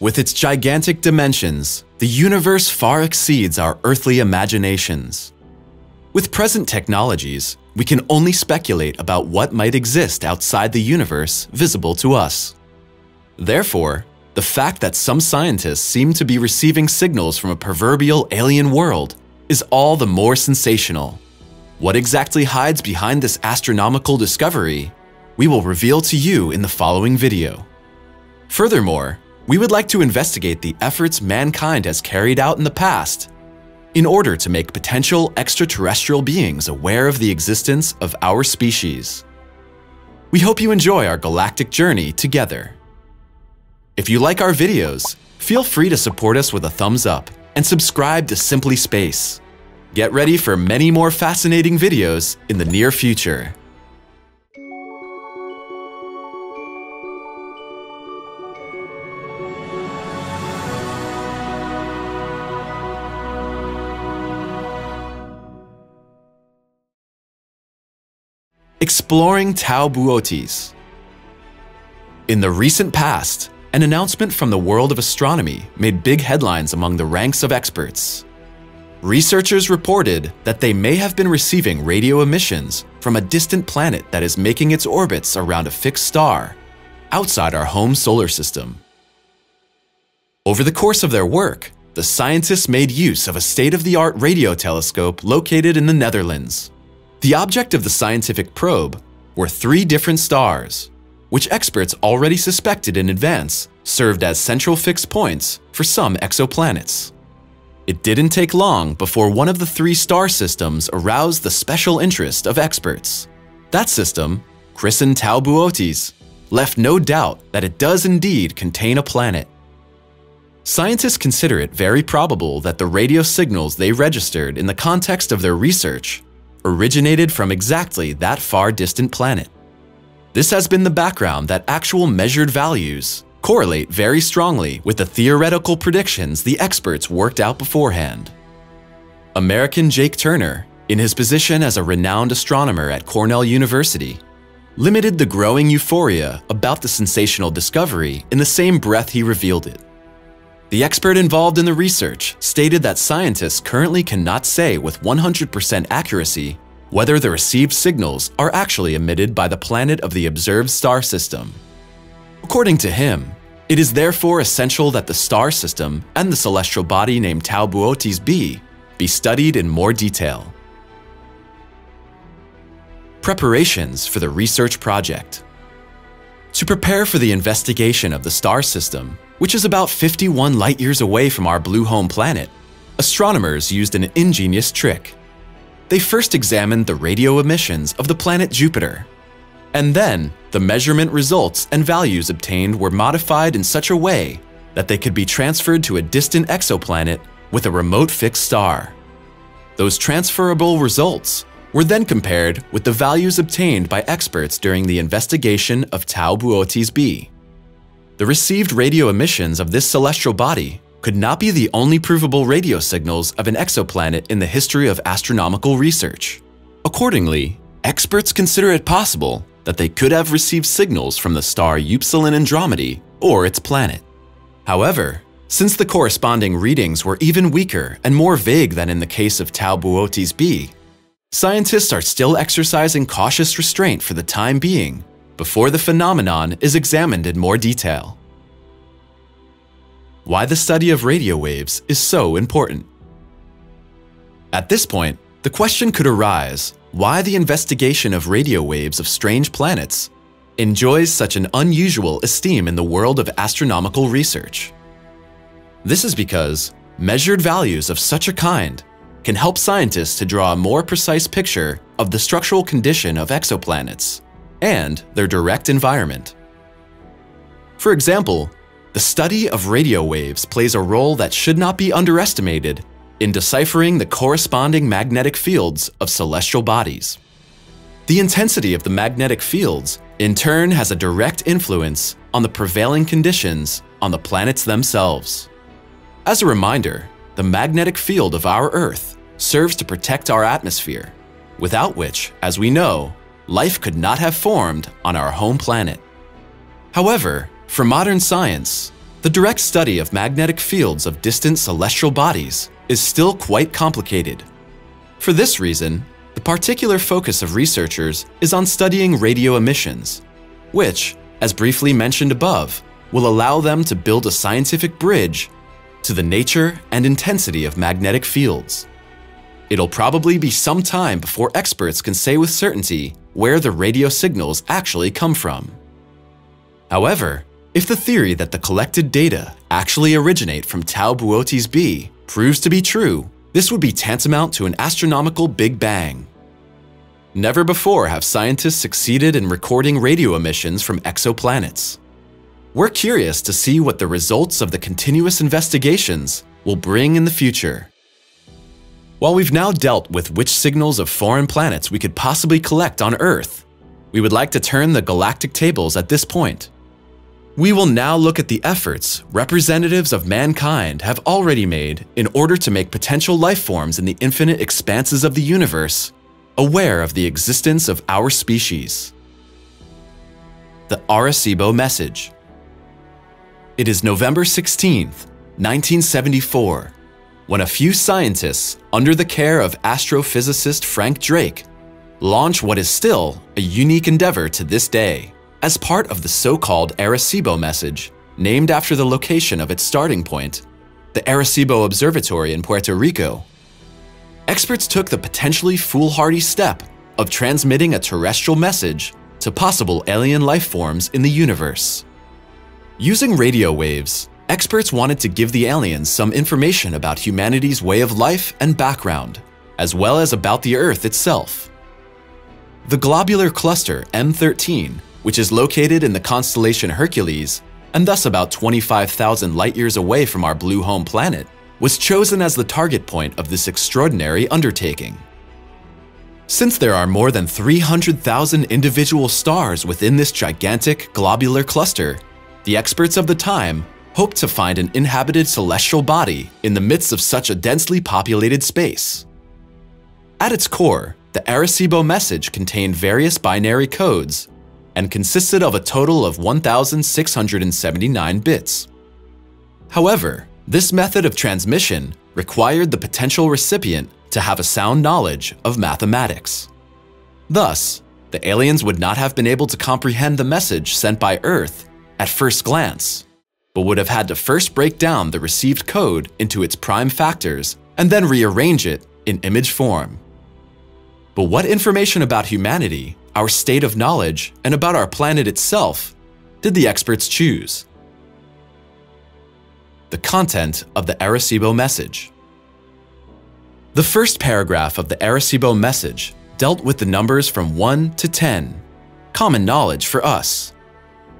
With its gigantic dimensions, the universe far exceeds our earthly imaginations. With present technologies, we can only speculate about what might exist outside the universe visible to us. Therefore, the fact that some scientists seem to be receiving signals from a proverbial alien world is all the more sensational. What exactly hides behind this astronomical discovery, we will reveal to you in the following video. Furthermore, we would like to investigate the efforts mankind has carried out in the past in order to make potential extraterrestrial beings aware of the existence of our species. We hope you enjoy our galactic journey together. If you like our videos, feel free to support us with a thumbs up and subscribe to Simply Space. Get ready for many more fascinating videos in the near future. Exploring Tau Boötes. In the recent past, an announcement from the world of astronomy made big headlines among the ranks of experts. Researchers reported that they may have been receiving radio emissions from a distant planet that is making its orbits around a fixed star outside our home solar system. Over the course of their work, the scientists made use of a state-of-the-art radio telescope located in the Netherlands. The object of the scientific probe were three different stars, which experts already suspected in advance served as central fixed points for some exoplanets. It didn't take long before one of the three star systems aroused the special interest of experts. That system, christened Tau Boötes, left no doubt that it does indeed contain a planet. Scientists consider it very probable that the radio signals they registered in the context of their research originated from exactly that far distant planet. This has been the background that actual measured values correlate very strongly with the theoretical predictions the experts worked out beforehand. American Jake Turner, in his position as a renowned astronomer at Cornell University, limited the growing euphoria about the sensational discovery in the same breath he revealed it. The expert involved in the research stated that scientists currently cannot say with 100% accuracy whether the received signals are actually emitted by the planet of the observed star system. According to him, it is therefore essential that the star system and the celestial body named Tau Boötes b be studied in more detail. Preparations for the research project. To prepare for the investigation of the star system, which is about 51 light-years away from our blue home planet, astronomers used an ingenious trick. They first examined the radio emissions of the planet Jupiter. And then, the measurement results and values obtained were modified in such a way that they could be transferred to a distant exoplanet with a remote fixed star. Those transferable results were then compared with the values obtained by experts during the investigation of Tau Boötes b. The received radio emissions of this celestial body could not be the only provable radio signals of an exoplanet in the history of astronomical research. Accordingly, experts consider it possible that they could have received signals from the star Upsilon Andromedae or its planet. However, since the corresponding readings were even weaker and more vague than in the case of Tau Boötes b, scientists are still exercising cautious restraint for the time being before the phenomenon is examined in more detail. Why the study of radio waves is so important. At this point, the question could arise why the investigation of radio waves of strange planets enjoys such an unusual esteem in the world of astronomical research. This is because measured values of such a kind can help scientists to draw a more precise picture of the structural condition of exoplanets and their direct environment. For example, the study of radio waves plays a role that should not be underestimated in deciphering the corresponding magnetic fields of celestial bodies. The intensity of the magnetic fields, in turn, has a direct influence on the prevailing conditions on the planets themselves. As a reminder, the magnetic field of our Earth serves to protect our atmosphere, without which, as we know, life could not have formed on our home planet. However, for modern science, the direct study of magnetic fields of distant celestial bodies is still quite complicated. For this reason, the particular focus of researchers is on studying radio emissions, which, as briefly mentioned above, will allow them to build a scientific bridge to the nature and intensity of magnetic fields. It'll probably be some time before experts can say with certainty where the radio signals actually come from. However, if the theory that the collected data actually originate from Tau Boötes b proves to be true, this would be tantamount to an astronomical Big Bang. Never before have scientists succeeded in recording radio emissions from exoplanets. We're curious to see what the results of the continuous investigations will bring in the future. While we've now dealt with which signals of foreign planets we could possibly collect on Earth, we would like to turn the galactic tables at this point. We will now look at the efforts representatives of mankind have already made in order to make potential life forms in the infinite expanses of the universe aware of the existence of our species. The Arecibo Message It is November 16, 1974, when a few scientists, under the care of astrophysicist Frank Drake, launch what is still a unique endeavor to this day as part of the so-called Arecibo message, named after the location of its starting point, the Arecibo Observatory in Puerto Rico, experts took the potentially foolhardy step of transmitting a terrestrial message to possible alien life forms in the universe. Using radio waves, experts wanted to give the aliens some information about humanity's way of life and background, as well as about the Earth itself. The globular cluster M13, which is located in the constellation Hercules, and thus about 25,000 light-years away from our blue home planet, was chosen as the target point of this extraordinary undertaking. Since there are more than 300,000 individual stars within this gigantic globular cluster, the experts of the time hoped to find an inhabited celestial body in the midst of such a densely populated space. At its core, the Arecibo message contained various binary codes and consisted of a total of 1,679 bits. However, this method of transmission required the potential recipient to have a sound knowledge of mathematics. Thus, the aliens would not have been able to comprehend the message sent by Earth at first glance, but would have had to first break down the received code into its prime factors and then rearrange it in image form. But what information about humanity, our state of knowledge, and about our planet itself did the experts choose? the content of the Arecibo message. The first paragraph of the Arecibo message dealt with the numbers from 1 to 10, common knowledge for us.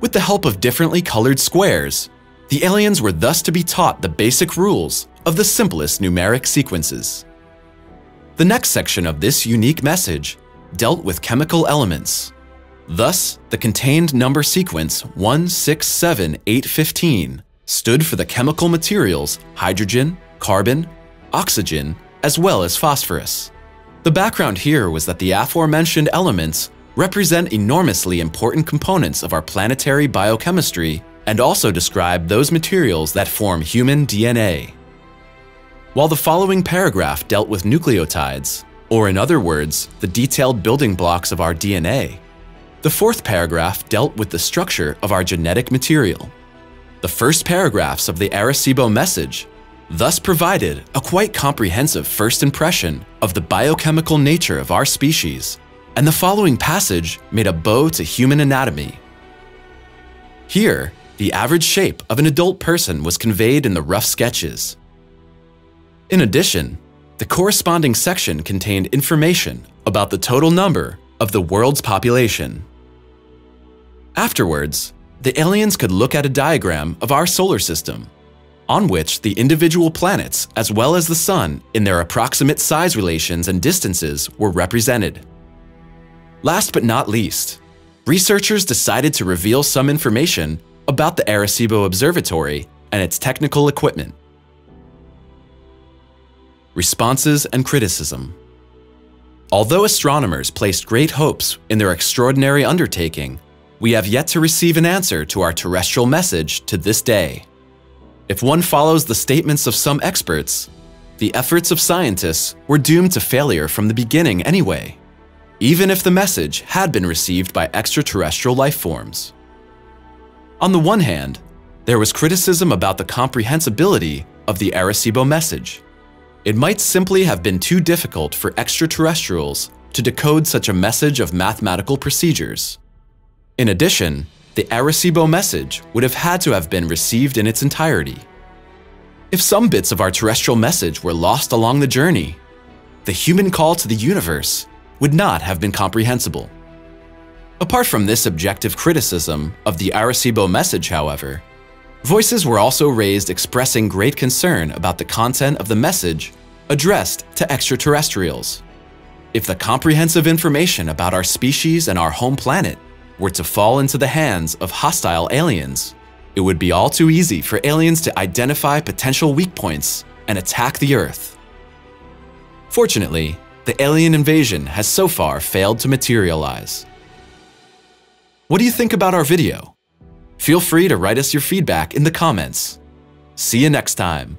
With the help of differently colored squares, the aliens were thus to be taught the basic rules of the simplest numeric sequences. The next section of this unique message dealt with chemical elements. Thus, the contained number sequence 167815 stood for the chemical materials hydrogen, carbon, oxygen, as well as phosphorus. The background here was that the aforementioned elements represent enormously important components of our planetary biochemistry and also describe those materials that form human DNA. While the following paragraph dealt with nucleotides, or in other words, the detailed building blocks of our DNA, the fourth paragraph dealt with the structure of our genetic material. The first paragraphs of the Arecibo message thus provided a quite comprehensive first impression of the biochemical nature of our species, and the following passage made a bow to human anatomy. Here, the average shape of an adult person was conveyed in the rough sketches. In addition, the corresponding section contained information about the total number of the world's population. Afterwards, the aliens could look at a diagram of our solar system, on which the individual planets, as well as the Sun, in their approximate size relations and distances were represented. Last but not least, researchers decided to reveal some information about the Arecibo Observatory and its technical equipment. Responses and criticism. Although astronomers placed great hopes in their extraordinary undertaking, we have yet to receive an answer to our terrestrial message to this day. If one follows the statements of some experts, the efforts of scientists were doomed to failure from the beginning anyway, even if the message had been received by extraterrestrial life forms. On the one hand, there was criticism about the comprehensibility of the Arecibo message. It might simply have been too difficult for extraterrestrials to decode such a message of mathematical procedures. In addition, the Arecibo message would have had to have been received in its entirety. If some bits of our terrestrial message were lost along the journey, the human call to the universe would not have been comprehensible. Apart from this objective criticism of the Arecibo message, however, voices were also raised expressing great concern about the content of the message addressed to extraterrestrials. If the comprehensive information about our species and our home planet were to fall into the hands of hostile aliens, it would be all too easy for aliens to identify potential weak points and attack the Earth. Fortunately, the alien invasion has so far failed to materialize. What do you think about our video? Feel free to write us your feedback in the comments. See you next time.